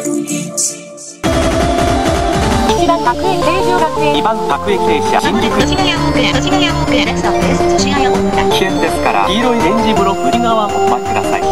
1番各駅成城学園。2番各駅停車新宿越谷大倉越谷大倉レクサス栃越谷危険ですから黄色い点字ブロック右側をお待ちください